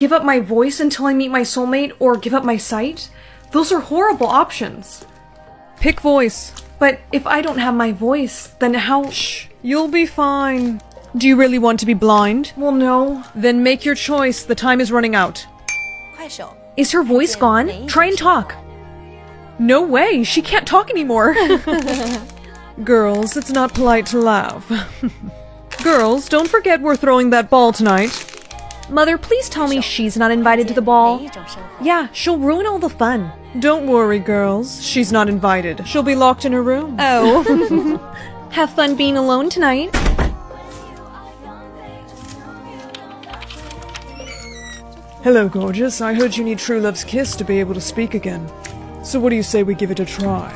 Give up my voice until I meet my soulmate or give up my sight? Those are horrible options. Pick voice. But if I don't have my voice, then how- Shh. You'll be fine. Do you really want to be blind? Well, no. Then make your choice. The time is running out. Is her voice gone? Try and talk. No way. She can't talk anymore. Girls, it's not polite to laugh. Girls, don't forget we're throwing that ball tonight. Mother, please tell me she's not invited to the ball. Yeah, she'll ruin all the fun. Don't worry, girls. She's not invited. She'll be locked in her room. Oh. Have fun being alone tonight. Hello, gorgeous. I heard you need True Love's kiss to be able to speak again. So what do you say we give it a try?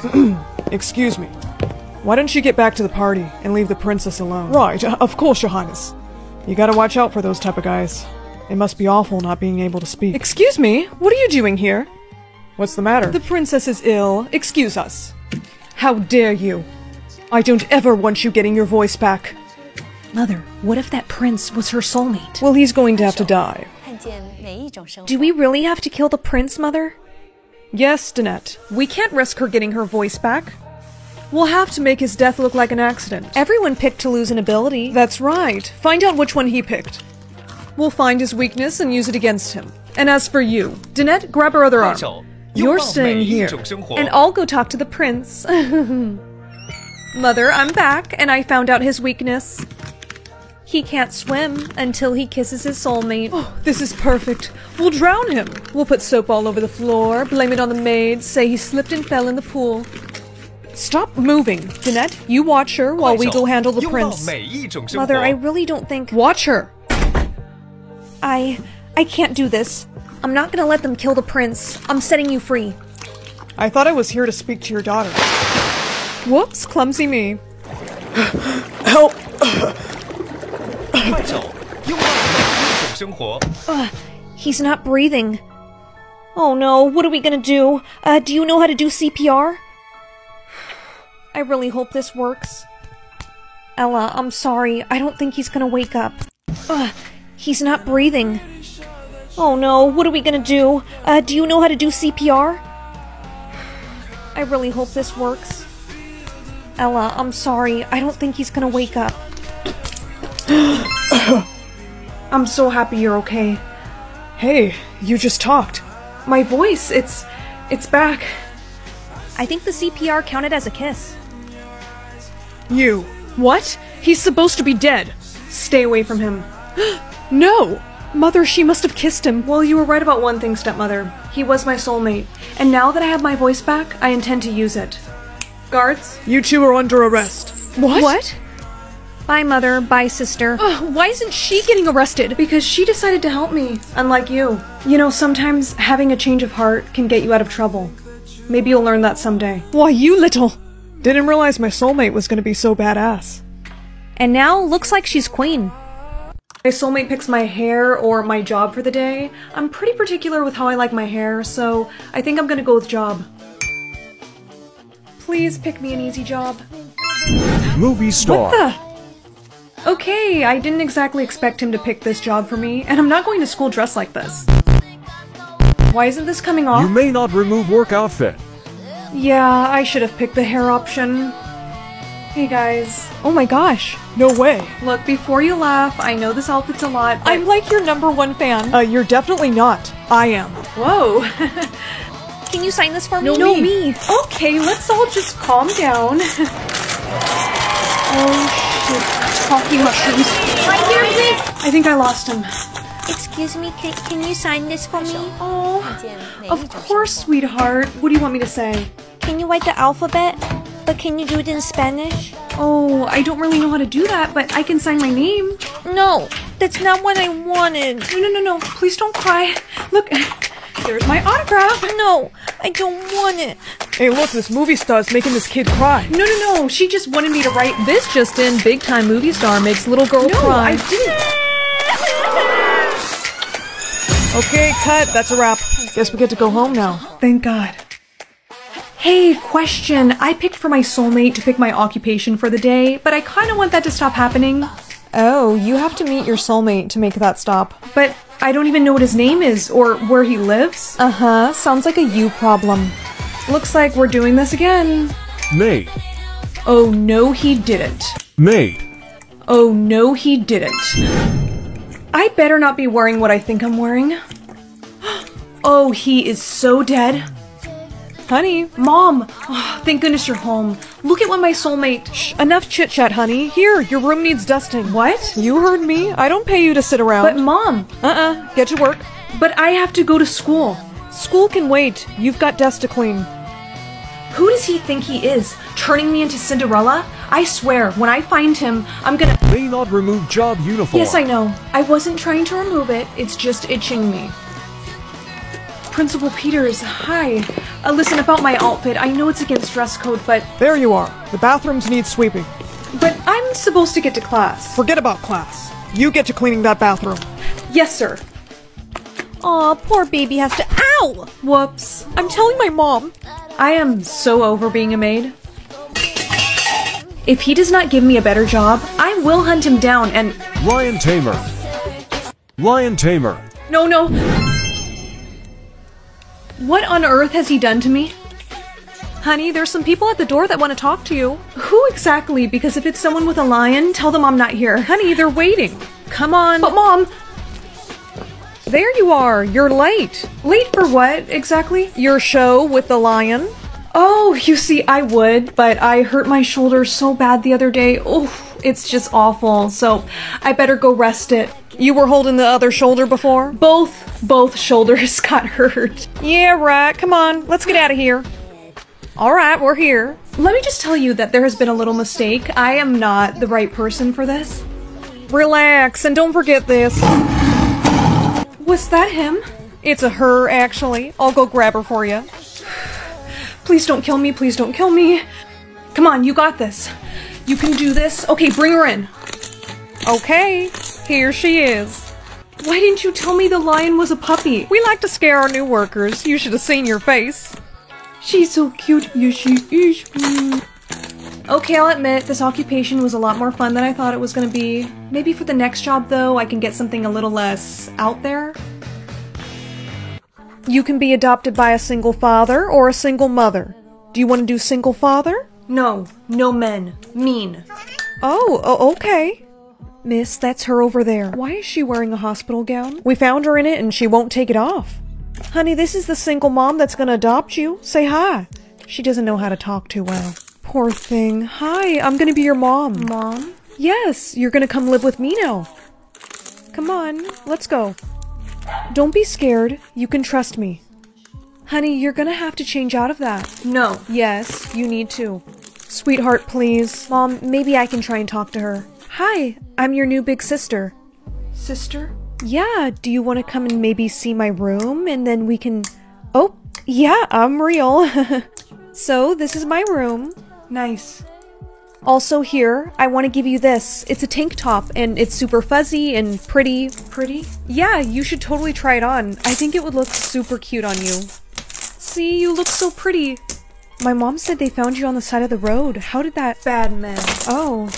Excuse me. Why don't you get back to the party and leave the princess alone? Right, of course, Your Highness. You gotta watch out for those type of guys. It must be awful not being able to speak. Excuse me, what are you doing here? What's the matter? The princess is ill. Excuse us. How dare you? I don't ever want you getting your voice back. Mother, what if that prince was her soulmate? Well, he's going to have to die. Do we really have to kill the prince, Mother? Yes, Danette. We can't risk her getting her voice back. We'll have to make his death look like an accident. Everyone picked to lose an ability. That's right. Find out which one he picked will find his weakness and use it against him. And as for you, Dinette, grab her other arm. You're staying here, and I'll go talk to the prince. Mother, I'm back, and I found out his weakness. He can't swim until he kisses his soulmate. Oh, this is perfect. We'll drown him. We'll put soap all over the floor, blame it on the maid, say he slipped and fell in the pool. Stop moving. Dinette, you watch her while we go handle the prince. Mother, I really don't think- Watch her! I... I can't do this. I'm not gonna let them kill the prince. I'm setting you free. I thought I was here to speak to your daughter. Whoops, clumsy me. Help! uh, he's not breathing. Oh no, what are we gonna do? Uh, do you know how to do CPR? I really hope this works. Ella, I'm sorry. I don't think he's gonna wake up he's not breathing. Oh no, what are we gonna do? Uh, do you know how to do CPR? I really hope this works. Ella, I'm sorry. I don't think he's gonna wake up. I'm so happy you're okay. Hey, you just talked. My voice, it's it's back. I think the CPR counted as a kiss. You. What? He's supposed to be dead. Stay away from him. No! Mother, she must have kissed him. Well, you were right about one thing, stepmother. He was my soulmate. And now that I have my voice back, I intend to use it. Guards? You two are under arrest. What? What? Bye, mother. Bye, sister. Ugh, why isn't she getting arrested? Because she decided to help me, unlike you. You know, sometimes having a change of heart can get you out of trouble. Maybe you'll learn that someday. Why, you little. Didn't realize my soulmate was gonna be so badass. And now, looks like she's queen. My soulmate picks my hair or my job for the day. I'm pretty particular with how I like my hair, so I think I'm gonna go with job. Please pick me an easy job. Movie star. What The? Okay, I didn't exactly expect him to pick this job for me, and I'm not going to school dressed like this. Why isn't this coming off? You may not remove work outfit. Yeah, I should have picked the hair option. Hey guys. Oh my gosh. No way. Look, before you laugh, I know this outfit's a lot, I'm like your number one fan. Uh, you're definitely not. I am. Whoa. Can you sign this for me? No, no me. me. Okay, let's all just calm down. oh shit. Coffee mushrooms. Right here, please. I think I lost him. Excuse me, can, can you sign this for me? Oh, of course, sweetheart. What do you want me to say? Can you write the alphabet? But can you do it in Spanish? Oh, I don't really know how to do that, but I can sign my name. No, that's not what I wanted. No, no, no, no. Please don't cry. Look, there's my autograph. No, I don't want it. Hey, look, this movie star's making this kid cry. No, no, no. She just wanted me to write This just in, big time movie star makes little girl No, cry. I didn't. Okay, cut. That's a wrap. Guess we get to go home now. Thank God. Hey, question. I picked for my soulmate to pick my occupation for the day, but I kind of want that to stop happening. Oh, you have to meet your soulmate to make that stop. But I don't even know what his name is or where he lives. Uh huh. Sounds like a you problem. Looks like we're doing this again. Mate. Oh no, he didn't. Mate. Oh no, he didn't. I better not be wearing what I think I'm wearing. Oh, he is so dead. Honey, Mom! Oh, thank goodness you're home. Look at what my soulmate. shh, enough chit chat, honey. Here, your room needs dusting. What? You heard me. I don't pay you to sit around. But mom, uh uh. Get to work. but I have to go to school. School can wait. You've got dust to clean. Who does he think he is? Turning me into Cinderella? I swear, when I find him, I'm gonna. May not remove job uniform. Yes, I know. I wasn't trying to remove it, it's just itching me. Principal Peters, hi. Uh, listen, about my outfit, I know it's against dress code, but. There you are. The bathrooms need sweeping. But I'm supposed to get to class. Forget about class. You get to cleaning that bathroom. Yes, sir. Aw, poor baby has to. Ow! Whoops. I'm telling my mom. I am so over being a maid. If he does not give me a better job, I will hunt him down and. Lion Tamer. Lion Tamer. No, no. What on earth has he done to me? Honey, there's some people at the door that want to talk to you. Who exactly? Because if it's someone with a lion, tell them I'm not here. Honey, they're waiting. Come on. But mom, there you are. You're late. late for what exactly? Your show with the lion. Oh, you see, I would, but I hurt my shoulder so bad the other day. Oh, it's just awful. So I better go rest it. You were holding the other shoulder before? Both, both shoulders got hurt. Yeah, right. Come on. Let's get out of here. All right, we're here. Let me just tell you that there has been a little mistake. I am not the right person for this. Relax and don't forget this. Was that him? It's a her, actually. I'll go grab her for you. Please don't kill me. Please don't kill me. Come on, you got this. You can do this. Okay, bring her in. Okay, here she is. Why didn't you tell me the lion was a puppy? We like to scare our new workers. You should have seen your face. She's so cute. Yes, she is. Okay, I'll admit, this occupation was a lot more fun than I thought it was gonna be. Maybe for the next job, though, I can get something a little less out there. You can be adopted by a single father or a single mother. Do you want to do single father? No, no men. Mean. Oh, oh, okay. Miss, that's her over there. Why is she wearing a hospital gown? We found her in it and she won't take it off. Honey, this is the single mom that's gonna adopt you. Say hi. She doesn't know how to talk too well. Poor thing. Hi, I'm gonna be your mom. Mom? Yes, you're gonna come live with me now. Come on, let's go. Don't be scared. You can trust me. Honey, you're gonna have to change out of that. No. Yes, you need to. Sweetheart, please. Mom, maybe I can try and talk to her. Hi, I'm your new big sister. Sister? Yeah, do you want to come and maybe see my room and then we can. Oh, yeah, I'm real. so, this is my room. Nice. Also, here, I want to give you this. It's a tank top and it's super fuzzy and pretty. Pretty? Yeah, you should totally try it on. I think it would look super cute on you. See, you look so pretty. My mom said they found you on the side of the road. How did that. Bad men. Oh.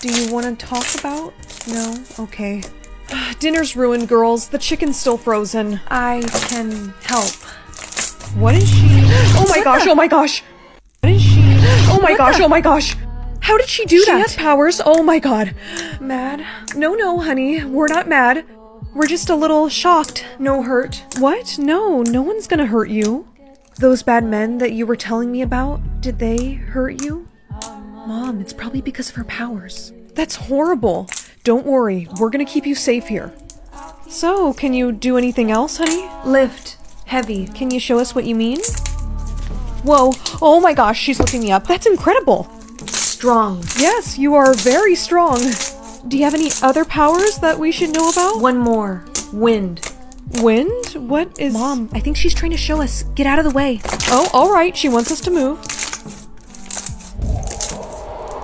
Do you want to talk about? No? Okay. Dinner's ruined, girls. The chicken's still frozen. I can help. What is she? Oh my gosh, oh my gosh! What is she? Oh my gosh, oh my gosh! How did she do She that? has powers. Oh my god. Mad? No, no, honey. We're not mad. We're just a little shocked. No hurt. What? No, no one's gonna hurt you. Those bad men that you were telling me about, did they hurt you? Mom, it's probably because of her powers. That's horrible. Don't worry, we're gonna keep you safe here. So, can you do anything else, honey? Lift. Heavy. Can you show us what you mean? Whoa, oh my gosh, she's looking me up. That's incredible. Strong. Yes, you are very strong. Do you have any other powers that we should know about? One more. Wind. Wind? What is. Mom, I think she's trying to show us. Get out of the way. Oh, alright, she wants us to move.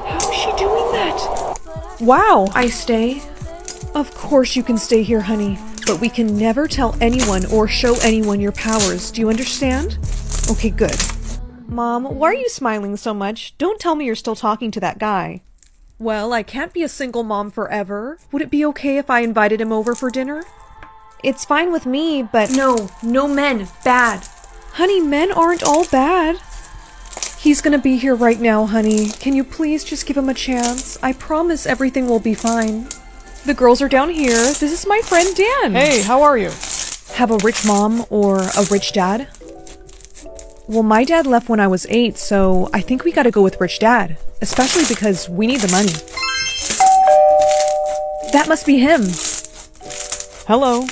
How is she doing that? Wow. I stay. Of course you can stay here, honey. But we can never tell anyone or show anyone your powers. Do you understand? Okay, good. Mom, why are you smiling so much? Don't tell me you're still talking to that guy. Well, I can't be a single mom forever. Would it be okay if I invited him over for dinner? It's fine with me, but No, no men. Bad. honey, men aren't all bad. He's gonna be here right now, honey. Can you please just give him a chance? I promise everything will be fine. The girls are down here. This is my friend Dan. Hey, how are you? Have a rich mom or a rich dad? Well, my dad left when I was eight, so I think we gotta go with rich dad. Especially because we need the money. That must be him. Hello.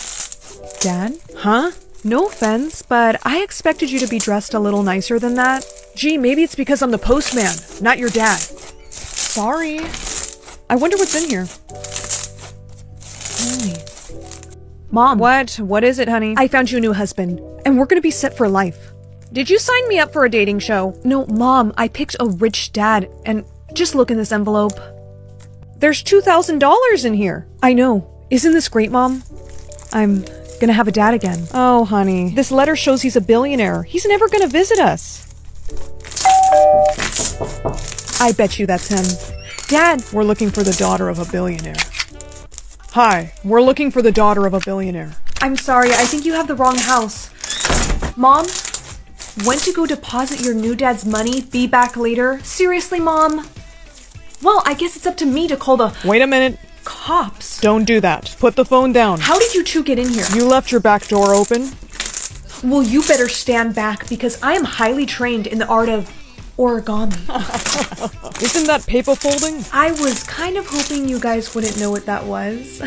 Dad? Huh? No offense, but I expected you to be dressed a little nicer than that. Gee, maybe it's because I'm the postman, not your dad. Sorry. I wonder what's in here. Holy. Mom. What? What is it, honey? I found you a new husband, and we're gonna be set for life. Did you sign me up for a dating show? No, Mom, I picked a rich dad, and just look in this envelope. There's $2,000 in here. I know. Isn't this great, Mom? I'm gonna have a dad again. Oh, honey. This letter shows he's a billionaire. He's never gonna visit us. I bet you that's him. Dad, We're looking for the daughter of a billionaire. Hi, we're looking for the daughter of a billionaire. I'm sorry, I think you have the wrong house. Mom? Went to go deposit your new dad's money, be back later? Seriously, Mom? Well, I guess it's up to me to call the Wait a minute. Cops. Don't do that. Put the phone down. How did you two get in here? You left your back door open? Well, you better stand back because I am highly trained in the art of origami. Isn't that paper folding? I was kind of hoping you guys wouldn't know what that was.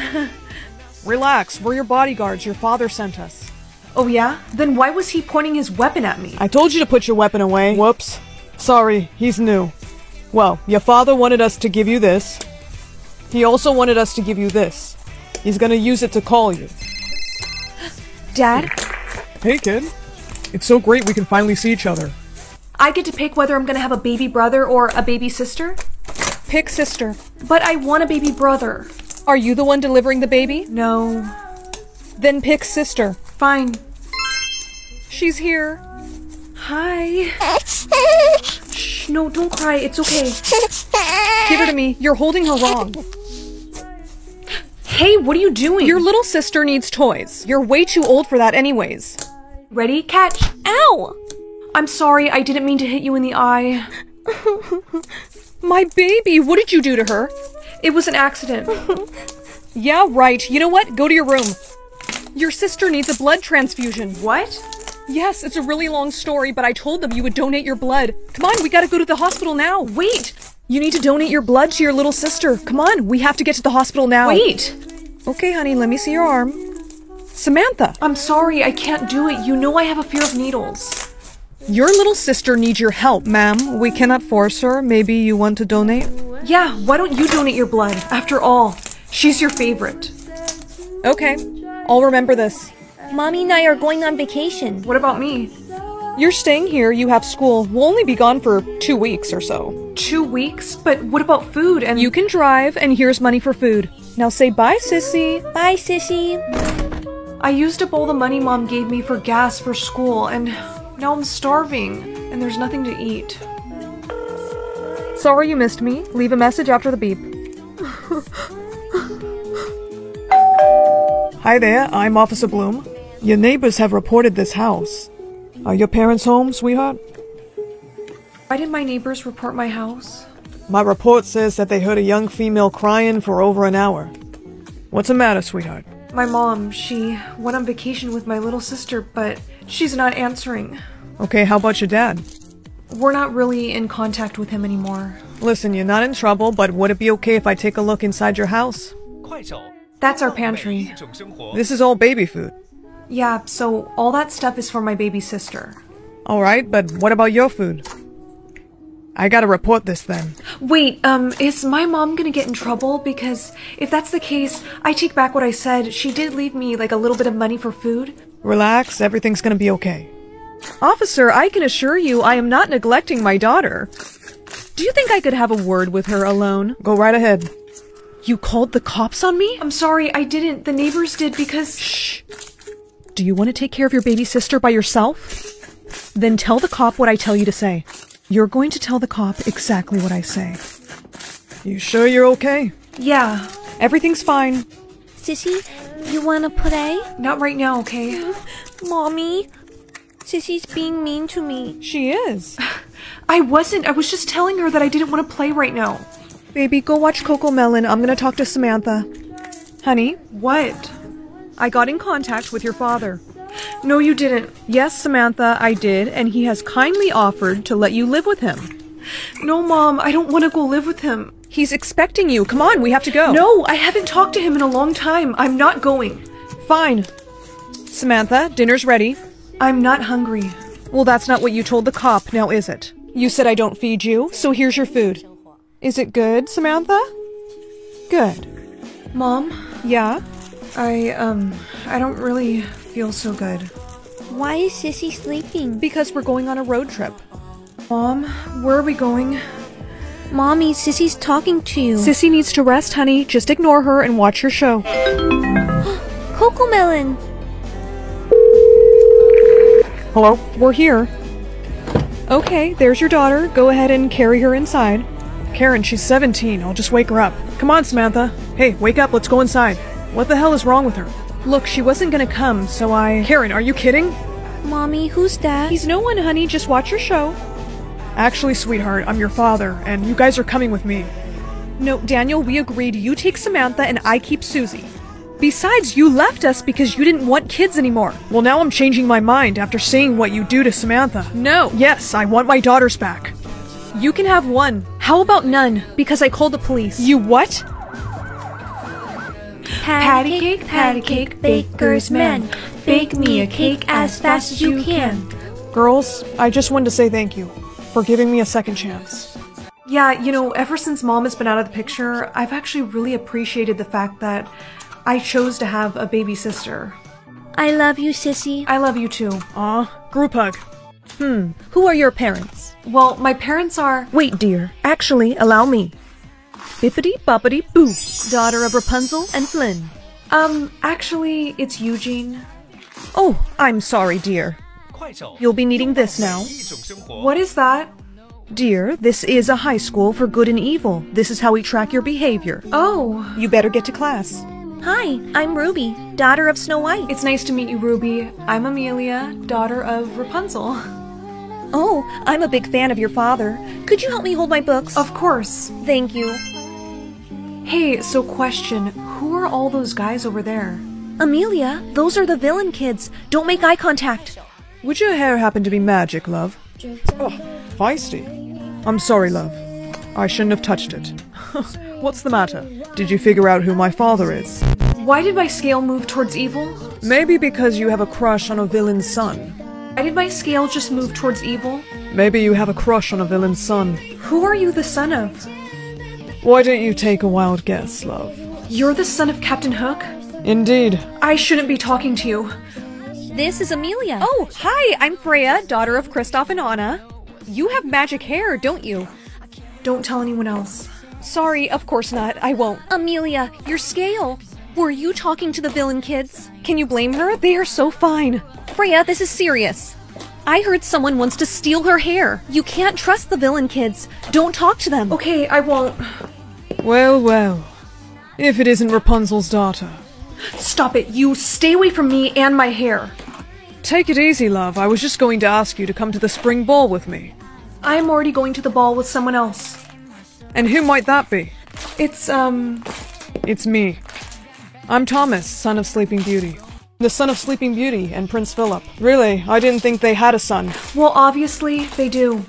Relax, we're your bodyguards. Your father sent us. oh, yeah? Then why was he pointing his weapon at me? I told you to put your weapon away. Whoops. Sorry, he's new. Well, your father wanted us to give you this. He also wanted us to give you this. He's gonna use it to call you. Dad, Hey, kid. It's so great we can finally see each other. I get to pick whether I'm gonna have a baby brother or a baby sister? pick sister. But I want a baby brother. Are you the one delivering the baby? No. Then pick sister. Fine. She's here. Hi. Shh, no, don't cry. It's okay. Give her to me. You're holding her wrong. Hey, what are you doing? Your little sister needs toys. You're way too old for that, anyways. ready? Catch. Ow! I'm sorry, I didn't mean to hit you in the eye. My baby, what did you do to her? It was an accident. Yeah, right. You know what? Go to your room. Your sister needs a blood transfusion. what? Yes, it's a really long story, but I told them you would donate your blood. Come on, we gotta go to the hospital now. Wait! You need to donate your blood to your little sister. Come on, we have to get to the hospital now. Wait. Okay, honey, let me see your arm. Samantha, I'm sorry, I can't do it. You know I have a fear of needles. your little sister needs your help, ma'am. We cannot force her. Maybe you want to donate? Yeah, why don't you donate your blood? After all, she's your favorite. Okay, I'll remember this. Mommy and I are going on vacation. What about me? You're staying here, you have school. We'll only be gone for two weeks or so. Two weeks? But what about food and You can drive, and here's money for food. Now say bye, sissy. Bye, sissy. I used up all the money mom gave me for gas for school, and now I'm starving, and there's nothing to eat. Sorry you missed me. Leave a message after the beep. Hi there, I'm Officer Bloom. Your neighbors have reported this house. Are your parents home, sweetheart? Why did my neighbors report my house? My report says that they heard a young female crying for over an hour. What's the matter, sweetheart? My mom, she went on vacation with my little sister, but she's not answering. Okay, how about your dad? We're not really in contact with him anymore. Listen, you're not in trouble, but would it be okay if I take a look inside your house? That's our pantry. This is all baby food. Yeah, so all that stuff is for my baby sister. Alright, but what about your food? I gotta report this then. Wait, um, is my mom gonna get in trouble? Because if that's the case, I take back what I said. She did leave me like a little bit of money for food. Relax, everything's gonna be okay. Officer, I can assure you I am not neglecting my daughter. Do you think I could have a word with her alone? Go right ahead. You called the cops on me? I'm sorry, I didn't. The neighbors did because. Shh. Do you want to take care of your baby sister by yourself? Then tell the cop what I tell you to say. You're going to tell the cop exactly what I say. You sure you're okay? Yeah. Everything's fine. Sissy, You wanna play? Not right now, okay? Mommy? Sissy's being mean to me. She is. I wasn't. I was just telling her that I didn't want to play right now. Baby, go watch CoComelon. I'm gonna talk to Samantha. Honey, What? I got in contact with your father. No, you didn't. Yes, Samantha, I did, and he has kindly offered to let you live with him. No, Mom, I don't want to go live with him. He's expecting you. Come on, we have to go. No, I haven't talked to him in a long time. I'm not going. Fine. Samantha, dinner's ready. I'm not hungry. Well, that's not what you told the cop, now is it? You said I don't feed you, so here's your food. Is it good, Samantha? Good. Mom, Yeah? I, um, I don't really feel so good. Why is Sissy sleeping? Because we're going on a road trip. Mom, where are we going? Mommy, Sissy's talking to you. Sissy needs to rest, honey. Just ignore her and watch your show. CoComelon! Hello? We're here. Okay, there's your daughter. Go ahead and carry her inside. Karen, she's 17. I'll just wake her up. Come on, Samantha. Hey, wake up. Let's go inside. What the hell is wrong with her? Look, she wasn't gonna come, so I. Karen, are you kidding? Mommy, who's that? He's no one, honey. Just watch your show. Actually, sweetheart, I'm your father, and you guys are coming with me. No, Daniel, we agreed you take Samantha and I keep Susie. Besides, you left us because you didn't want kids anymore. Well, now I'm changing my mind after seeing what you do to Samantha. No. Yes, I want my daughters back. You can have one. How about none? Because I called the police. You what? Patty cake, patty cake, baker's man. Bake me a cake as fast as you can. Girls, I just wanted to say thank you for giving me a second chance. Yeah, you know, ever since mom has been out of the picture, I've actually really appreciated the fact that I chose to have a baby sister. I love you, Sissy. I love you too. Aw, group hug. Hmm, who are your parents? Well, my parents are. Wait, dear. Actually, allow me. Bippity Boppity Boo, daughter of Rapunzel and Flynn. Um, actually, it's Eugene. Oh, I'm sorry, dear. You'll be needing this now. What is that? Dear, this is a high school for good and evil. This is how we track your behavior. Oh. You better get to class. Hi, I'm Ruby, daughter of Snow White. It's nice to meet you, Ruby. I'm Amelia, daughter of Rapunzel. Oh, I'm a big fan of your father. Could you help me hold my books? Of course. Thank you. Hey, so question who are all those guys over there? Amelia, those are the villain kids. Don't make eye contact. Would your hair happen to be magic, love? Oh, feisty. I'm sorry, love. I shouldn't have touched it. What's the matter? Did you figure out who my father is? Why did my scale move towards evil? Maybe because you have a crush on a villain's son. Why did my scale just move towards evil? Maybe you have a crush on a villain's son. Who are you the son of? Why don't you take a wild guess, love? You're the son of Captain Hook? Indeed. I shouldn't be talking to you. This is Amelia. Oh, hi, I'm Freya, daughter of Kristoff and Anna. You have magic hair, don't you? Don't tell anyone else. Sorry, of course not. I won't. Amelia, your scale. Were you talking to the villain kids? Can you blame her? They are so fine. Freya, this is serious. I heard someone wants to steal her hair. You can't trust the villain kids. Don't talk to them. Okay, I won't. Well, well. If it isn't Rapunzel's daughter. Stop it. You stay away from me and my hair. Take it easy, love. I was just going to ask you to come to the spring ball with me. I'm already going to the ball with someone else. And who might that be? It's, um, It's me. I'm Thomas, son of Sleeping Beauty. The son of Sleeping Beauty and Prince Philip. Really, I didn't think they had a son. well, obviously, they do.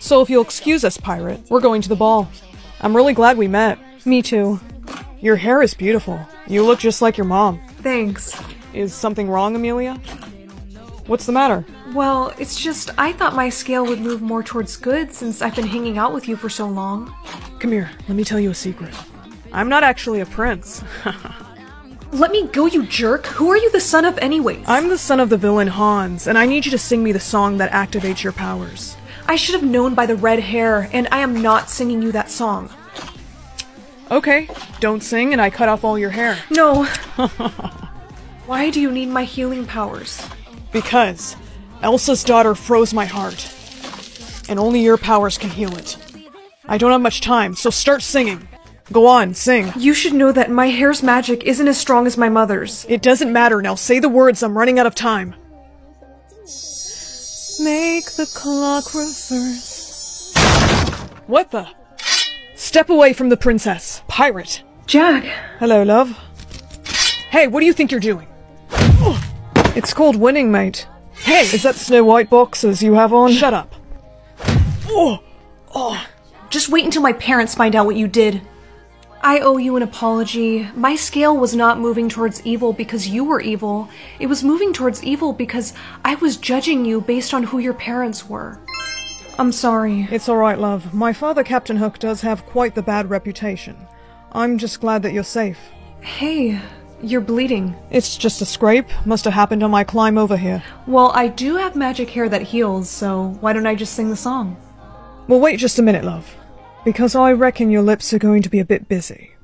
So if you'll excuse us, pirate, we're going to the ball. I'm really glad we met. Me too. Your hair is beautiful. You look just like your mom. Thanks. Is something wrong, Amelia? What's the matter? Well, it's just, I thought my scale would move more towards good since I've been hanging out with you for so long. Come here, let me tell you a secret. I'm not actually a prince. Let me go, you jerk! Who are you the son of, anyways? I'm the son of the villain Hans, and I need you to sing me the song that activates your powers. I should have known by the red hair, and I am not singing you that song. Okay, don't sing and I cut off all your hair. No. Why do you need my healing powers? Because Elsa's daughter froze my heart. And only your powers can heal it. I don't have much time, so start singing. Go on, sing. You should know that my hair's magic isn't as strong as my mother's. It doesn't matter now. Say the words. I'm running out of time. Make the clock reverse. What the? Step away from the princess. Pirate. Jack, Hello, love. Hey, what do you think you're doing? It's called winning, mate. Hey, is that Snow White boxers you have on? Shut up. Oh! Oh! Just wait until my parents find out what you did. I owe you an apology. My scale was not moving towards evil because you were evil. It was moving towards evil because I was judging you based on who your parents were. I'm sorry. It's alright, love. My father, Captain Hook, does have quite the bad reputation. I'm just glad that you're safe. Hey, you're bleeding. It's just a scrape. Must have happened on my climb over here. Well, I do have magic hair that heals, so why don't I just sing the song? Well, wait just a minute, love. Because I reckon your lips are going to be a bit busy.